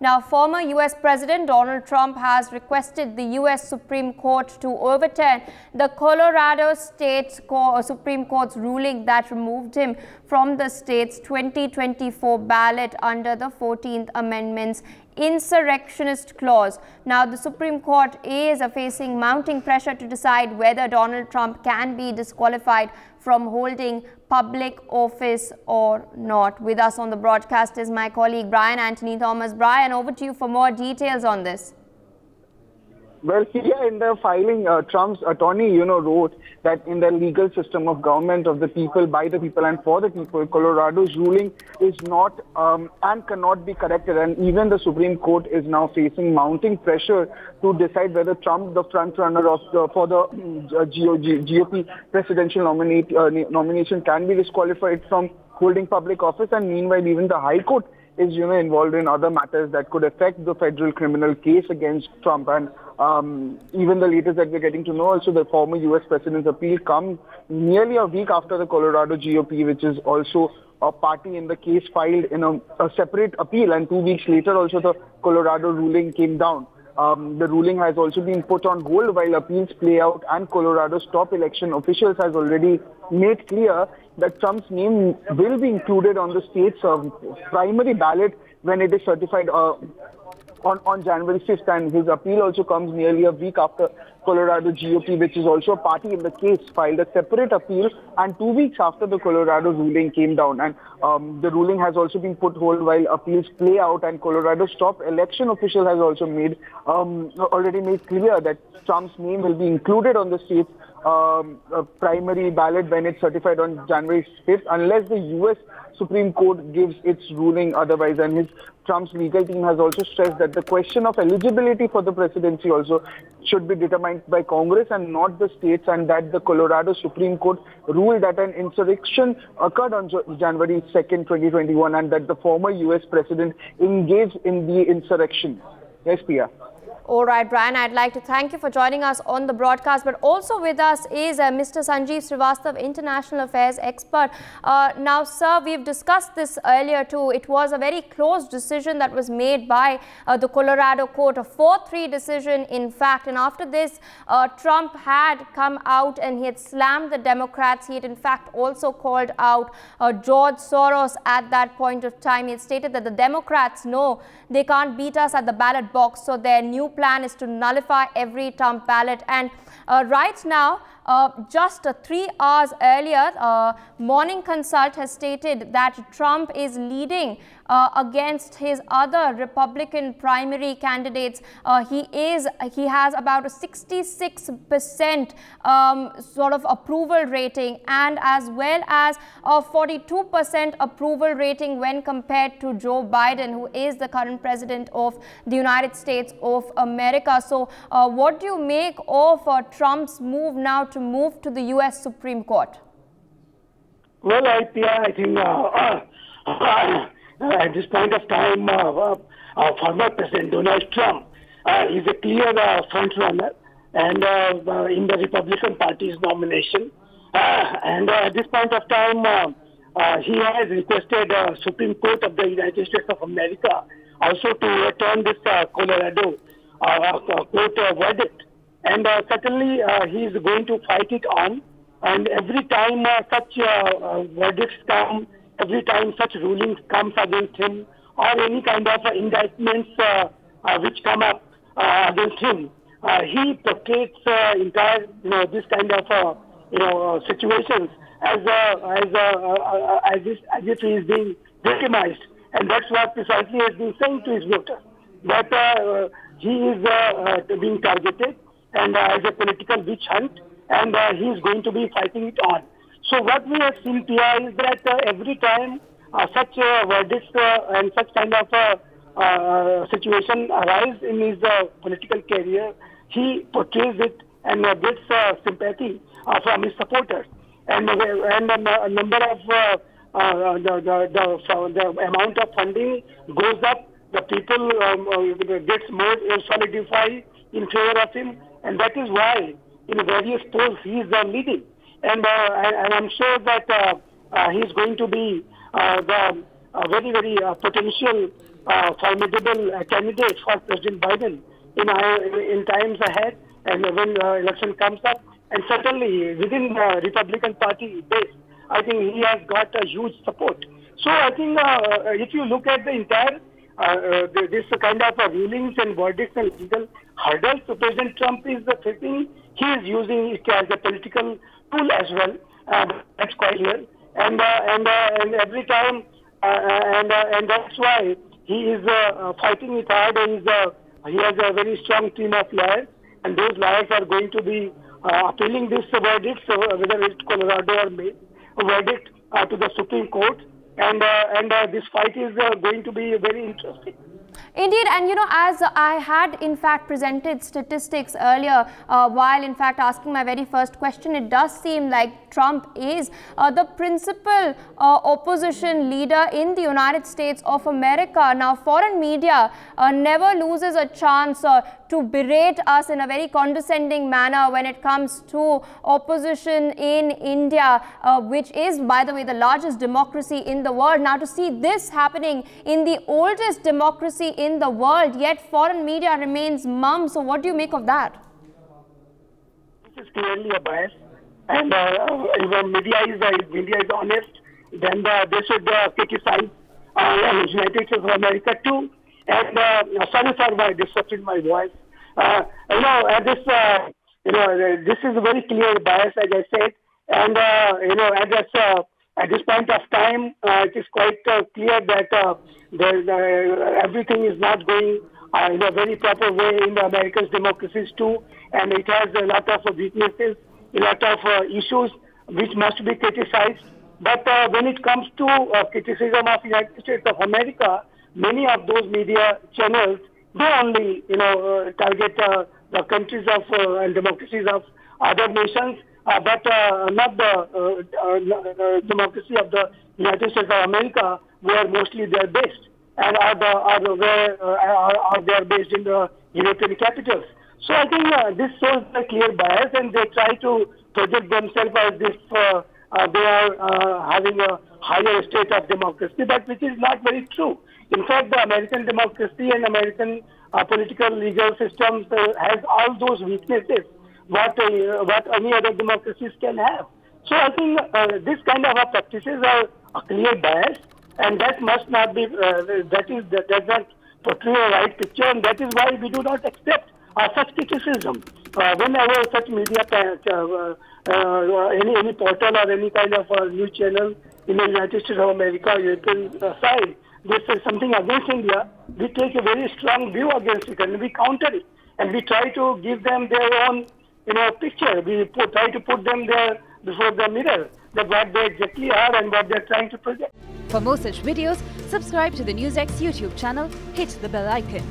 Now, former US President Donald Trump has requested the US Supreme Court to overturn the Colorado State uh, Supreme Court's ruling that removed him from the state's 2024 ballot under the 14th Amendment's insurrectionist clause. Now, the Supreme Court is facing mounting pressure to decide whether Donald Trump can be disqualified from holding public office or not. With us on the broadcast is my colleague Brian Anthony Thomas. Brian, over to you for more details on this. Well, here in the filing, uh, Trump's attorney, you know, wrote that in the legal system of government of the people, by the people, and for the people, Colorado's ruling is not um, and cannot be corrected. And even the Supreme Court is now facing mounting pressure to decide whether Trump, the front runner of the, for the uh, GOP presidential nominate, uh, nomination, can be disqualified from holding public office. And meanwhile, even the High Court is, you know, involved in other matters that could affect the federal criminal case against Trump. And um, even the latest that we're getting to know, also the former U.S. president's appeal come nearly a week after the Colorado GOP, which is also a party in the case filed in a, a separate appeal. And two weeks later, also the Colorado ruling came down. Um, the ruling has also been put on hold while appeals play out and Colorado's top election officials has already made clear that Trump's name will be included on the state's uh, primary ballot when it is certified uh, on, on January 5th. And his appeal also comes nearly a week after Colorado GOP, which is also a party in the case, filed a separate appeal and two weeks after the Colorado ruling came down. And um, the ruling has also been put hold while appeals play out and Colorado's top election official has also made um, already made clear that Trump's name will be included on the state's um, primary ballot when it's certified on January 5th, unless the U.S. Supreme Court gives its ruling otherwise. And his Trump's legal team has also stressed that the question of eligibility for the presidency also should be determined by Congress and not the states, and that the Colorado Supreme Court ruled that an insurrection occurred on January 2nd, 2021, and that the former U.S. president engaged in the insurrection. Yes, Pia. All right, Brian, I'd like to thank you for joining us on the broadcast, but also with us is uh, Mr. Sanjeev Srivastav, International Affairs expert. Uh, now, sir, we've discussed this earlier too. It was a very close decision that was made by uh, the Colorado court, a 4-3 decision, in fact. And after this, uh, Trump had come out and he had slammed the Democrats. He had, in fact, also called out uh, George Soros at that point of time. He had stated that the Democrats know they can't beat us at the ballot box, so their new plan is to nullify every Trump ballot. And uh, right now, uh, just uh, three hours earlier, uh, Morning Consult has stated that Trump is leading uh, against his other Republican primary candidates. Uh, he is he has about a 66 percent um, sort of approval rating and as well as a 42 percent approval rating when compared to Joe Biden, who is the current president of the United States of America. So, what do you make of Trump's move now? to move to the U.S. Supreme Court? Well, I, yeah, I think uh, uh, at this point of time, uh, uh former President Donald Trump uh, is a clear uh, front runner and in the Republican Party's nomination. and at this point of time, he has requested the Supreme Court of the United States of America also to return this Colorado court verdict. And uh, certainly uh, he is going to fight it on. And every time uh, such verdicts come, every time such rulings comes against him, or any kind of indictments uh, uh, which come up uh, against him, he portrays entire, you know, this kind of, you know, situations as as as, if, as if he is being victimized, and that's what precisely has been saying to his voters that uh, he is uh, uh, being targeted and uh, as a political witch hunt, and uh, he is going to be fighting it on. So what we have seen here is that uh, every time uh, such verdicts uh, and such kind of situation arise in his political career, he portrays it and gets sympathy from his supporters. And, and a number of uh, the, the, the, the amount of funding goes up, the people um, uh, gets more solidified in favor of him, and that is why in various polls he is uh, leading. And, uh, and I'm sure that uh, uh, he going to be the very, very potential formidable candidate for President Biden in, in times ahead and when election comes up. And certainly within the Republican Party base, I think he has got a huge support. So I think if you look at the entire uh, uh, this kind of uh, rulings and verdicts and legal hurdles, President Trump is facing, he is using it as a political tool as well. Uh, that's quite clear. And uh, and uh, and every time, and and that's why he is fighting it hard and he has a very strong team of lawyers, and those lawyers are going to be uh, appealing this verdict, so whether it's Colorado or Maine, verdict uh, to the Supreme Court and uh, and uh, this fight is uh, going to be very interesting. Indeed, and you know, as I had in fact presented statistics earlier, uh, while in fact asking my very first question, it does seem like Trump is uh, the principal uh, opposition leader in the United States of America. Now, foreign media never loses a chance to berate us in a very condescending manner when it comes to opposition in India, uh, which is, by the way, the largest democracy in the world. Now, to see this happening in the oldest democracy in the world, yet foreign media remains mum. So, what do you make of that? This is clearly a bias, and uh, if media is uh, media is honest, then uh, they should uh, criticize uh, United States of America too. And uh, sorry for my disrupting my voice. Uh, you know, at this, uh, you know, this is a very clear bias, as I said, and uh, you know, at this uh, at this point of time, uh, it is quite uh, clear that uh, uh, everything is not going uh, in a very proper way in the American democracies too, and it has a lot of weaknesses, a lot of uh, issues which must be criticized. But uh, when it comes to uh, criticism of United States of America, many of those media channels they only you know uh, target uh, the countries of uh, and democracies of other nations, but not the democracy of the United States of America, where mostly they are based, and are the are where are, are they are based in the European capitals. So I think uh, this shows a clear bias, and they try to project themselves as if uh, uh, they are having a higher state of democracy, but which is not very true. In fact, the American democracy and American uh, political legal systems uh, has all those weaknesses what uh, what any other democracies can have. So I think uh, this kind of practices are a clear bias, and that must not be uh, that is that does not portray a right picture, and that is why we do not accept uh, such criticism. whenever such media, any any portal or any kind of news channel in the United States of America, European side they say something against India, we take a very strong view against it and we counter it. And we try to give them their own, you know, picture. We put, try to put them there before the mirror, that what they exactly are and what they're trying to project. For more such videos, subscribe to the NewsX YouTube channel, hit the bell icon.